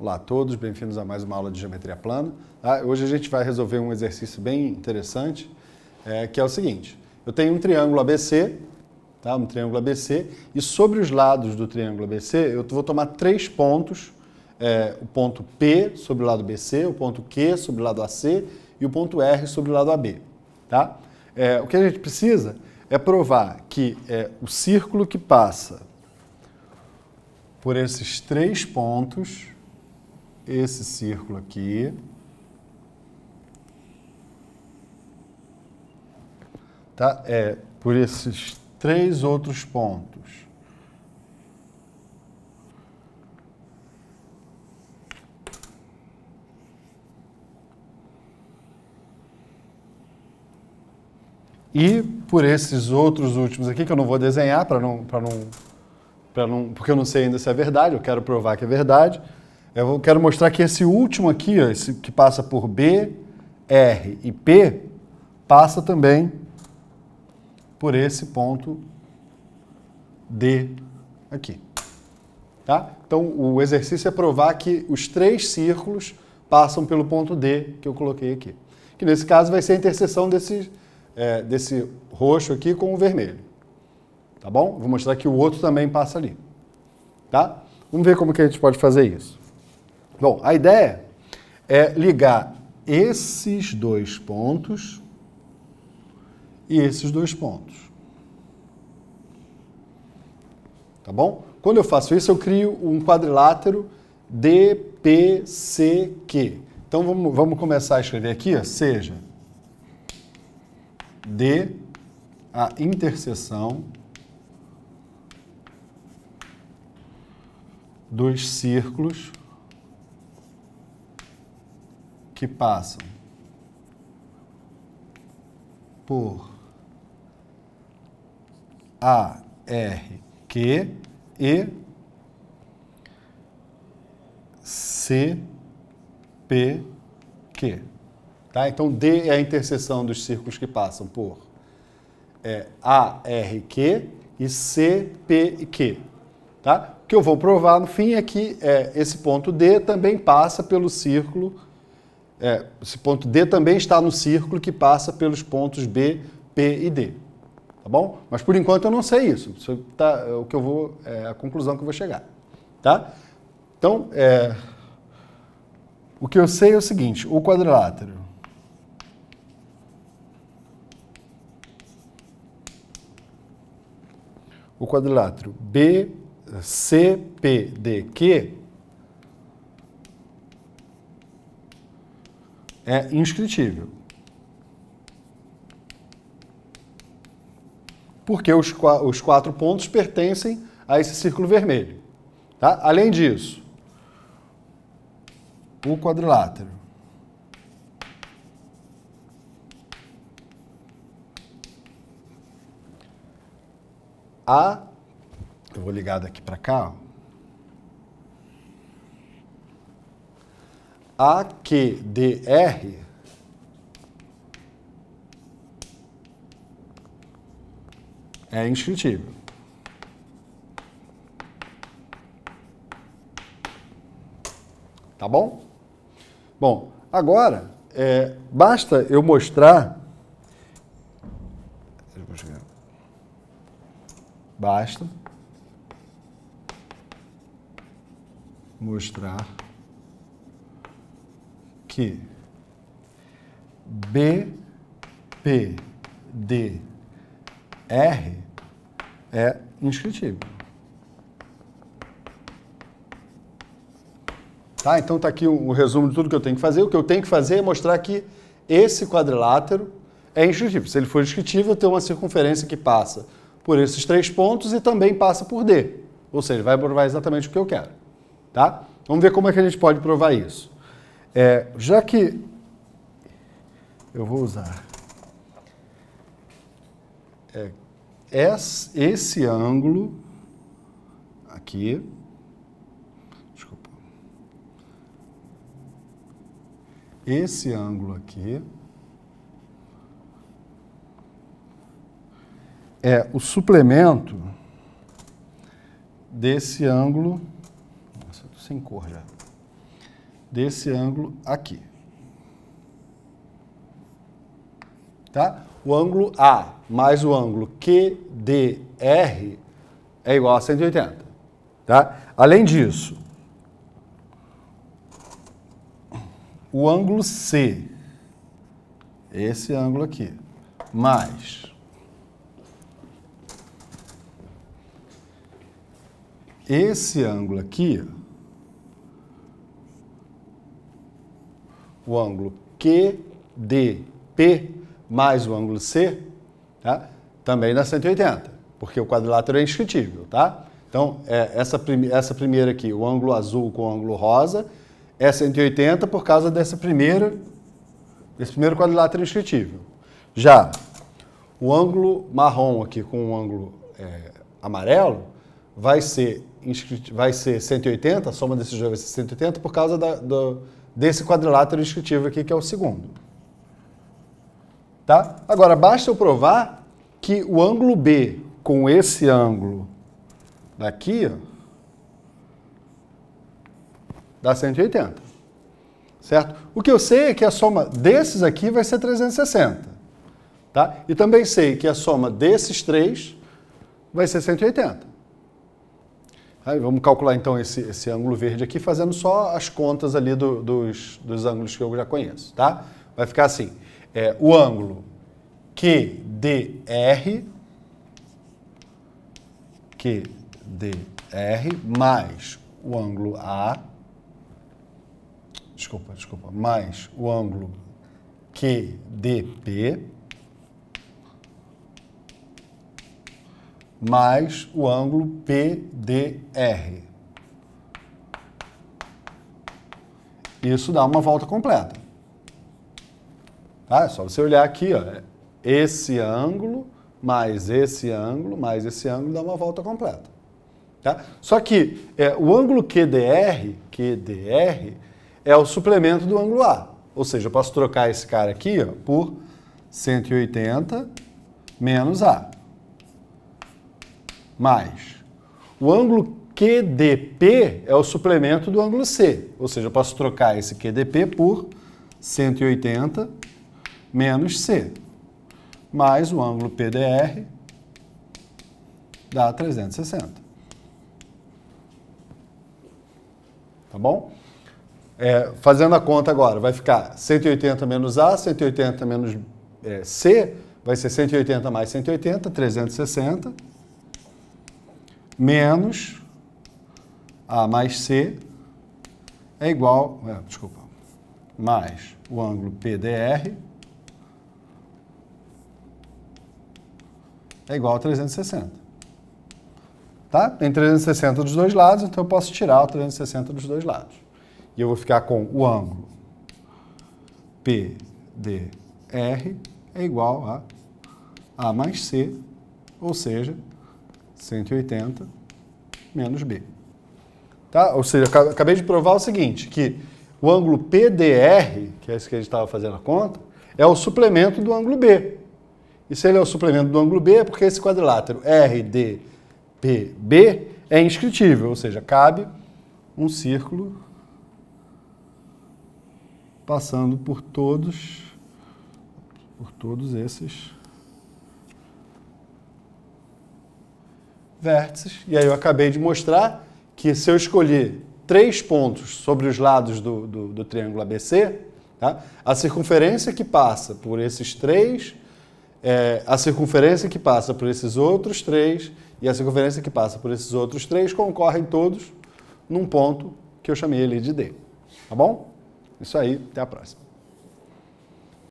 Olá a todos, bem-vindos a mais uma aula de geometria plana. Tá? Hoje a gente vai resolver um exercício bem interessante, é, que é o seguinte. Eu tenho um triângulo ABC, tá? um triângulo ABC, e sobre os lados do triângulo ABC eu vou tomar três pontos, é, o ponto P sobre o lado BC, o ponto Q sobre o lado AC e o ponto R sobre o lado AB. Tá? É, o que a gente precisa é provar que é, o círculo que passa por esses três pontos esse círculo aqui. Tá? É, por esses três outros pontos. E por esses outros últimos aqui, que eu não vou desenhar para não, não, não, porque eu não sei ainda se é verdade, eu quero provar que é verdade. Eu quero mostrar que esse último aqui, esse que passa por B, R e P, passa também por esse ponto D aqui. Tá? Então, o exercício é provar que os três círculos passam pelo ponto D que eu coloquei aqui. Que nesse caso vai ser a interseção desse, é, desse roxo aqui com o vermelho. Tá bom? Vou mostrar que o outro também passa ali. Tá? Vamos ver como que a gente pode fazer isso. Bom, a ideia é ligar esses dois pontos e esses dois pontos. Tá bom? Quando eu faço isso, eu crio um quadrilátero DPCQ. Então vamos, vamos começar a escrever aqui, ó, seja D a interseção dos círculos que passam por A, R, Q e C, P, Q. Tá? Então, D é a interseção dos círculos que passam por é, A, R, Q e C, P e Q. Tá? O que eu vou provar no fim é que é, esse ponto D também passa pelo círculo é, esse ponto D também está no círculo que passa pelos pontos B, P e D. Tá bom? Mas por enquanto eu não sei isso. Isso tá, é o que eu vou, é a conclusão que eu vou chegar. Tá? Então, é, o que eu sei é o seguinte: o quadrilátero o quadrilátero BCPDQ é inscritível. Porque os, os quatro pontos pertencem a esse círculo vermelho. Tá? Além disso, o quadrilátero A, eu vou ligar daqui para cá, AQDR é inscritível. Tá bom? Bom, agora é, basta eu mostrar. Basta mostrar que BPDR é inscritível. Tá? Então está aqui o, o resumo de tudo que eu tenho que fazer. O que eu tenho que fazer é mostrar que esse quadrilátero é inscritível. Se ele for inscritível, eu tenho uma circunferência que passa por esses três pontos e também passa por D. Ou seja, vai provar exatamente o que eu quero. Tá? Vamos ver como é que a gente pode provar isso. É, já que eu vou usar é, esse ângulo aqui, desculpa, esse ângulo aqui é o suplemento desse ângulo, nossa, eu tô sem cor já desse ângulo aqui. Tá? O ângulo A mais o ângulo QDR é igual a 180. Tá? Além disso, o ângulo C, esse ângulo aqui, mais esse ângulo aqui, o ângulo QDP mais o ângulo C, tá? também dá 180, porque o quadrilátero é inscritível, tá? Então, é, essa, prime essa primeira aqui, o ângulo azul com o ângulo rosa, é 180 por causa dessa primeira, desse primeiro quadrilátero inscritível. Já o ângulo marrom aqui com o ângulo é, amarelo vai ser, vai ser 180, a soma desses dois vai ser 180 por causa da, do, desse quadrilátero inscritivo aqui, que é o segundo. Tá? Agora, basta eu provar que o ângulo B com esse ângulo daqui, ó, dá 180. Certo? O que eu sei é que a soma desses aqui vai ser 360. Tá? E também sei que a soma desses três vai ser 180. Aí vamos calcular então esse, esse ângulo verde aqui, fazendo só as contas ali do, dos, dos ângulos que eu já conheço. Tá? Vai ficar assim, é, o ângulo QDR, QDR mais o ângulo A, desculpa, desculpa, mais o ângulo QDP, mais o ângulo PDR. Isso dá uma volta completa. Tá? É só você olhar aqui, ó, esse ângulo mais esse ângulo mais esse ângulo dá uma volta completa. Tá? Só que é, o ângulo QDR, QDR é o suplemento do ângulo A. Ou seja, eu posso trocar esse cara aqui ó, por 180 menos A. Mais. O ângulo QDP é o suplemento do ângulo C. Ou seja, eu posso trocar esse QDP por 180 menos C mais o ângulo PDR dá 360. Tá bom? É, fazendo a conta agora, vai ficar 180 menos A, 180 menos é, C, vai ser 180 mais 180, 360, menos A mais C é igual, é, desculpa, mais o ângulo PDR é igual a 360. Tá? Tem 360 dos dois lados, então eu posso tirar o 360 dos dois lados. E eu vou ficar com o ângulo PDR é igual a A mais C, ou seja, 180 menos B. Tá? Ou seja, acabei de provar o seguinte, que o ângulo PDR, que é esse que a gente estava fazendo a conta, é o suplemento do ângulo B. E se ele é o suplemento do ângulo B, é porque esse quadrilátero RDPB é inscritível, ou seja, cabe um círculo passando por todos por todos esses vértices. E aí eu acabei de mostrar que se eu escolher três pontos sobre os lados do, do, do triângulo ABC, tá? a circunferência que passa por esses três é, a circunferência que passa por esses outros três e a circunferência que passa por esses outros três concorrem todos num ponto que eu chamei ali de D. Tá bom? Isso aí, até a próxima.